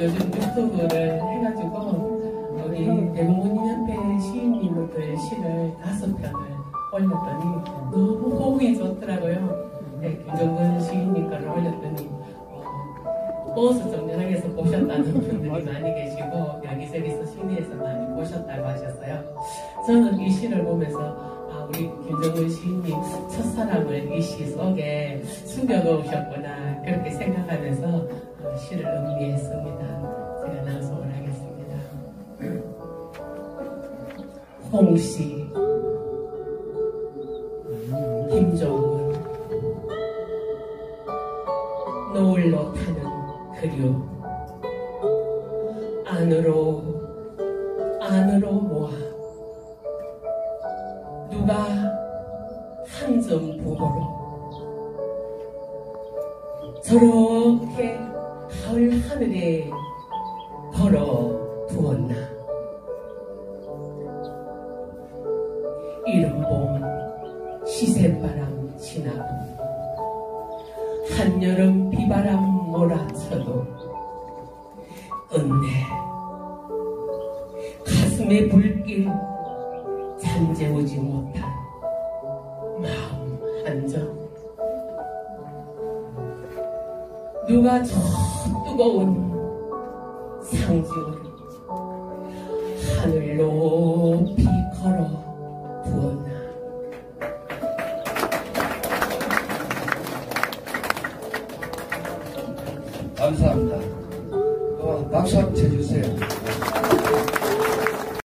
요즘 유튜브를 해가지고 우리 대공원인 협회 시인님들 시를 다섯 편을 올렸더니 너무 호응이 좋더라고요. 네, 김정근 시인님 거를 올렸더니 어, 버스 정류장에서 보셨다는 분들이 많이 계시고 여기저기서 시내에서 많이 보셨다고 하셨어요. 저는 이 시를 보면서 아, 우리 김정은 시인님 첫사랑을 이 시 속에 숨겨놓으셨구나 그렇게 생각하면서 홍시 김종은. 노을로 타는 그류 안으로 안으로 모아. 누가 한점 부고로. 저렇게 가을 하늘에 걸어 두었나 이른 봄 시샘바람 지나고 한여름 비바람 몰아쳐도 은혜 가슴에 불길 잠재우지 못한 마음 한정. 누가 저 뜨거운 상징을 감사합니다. 또 박수 한번 쳐주세요.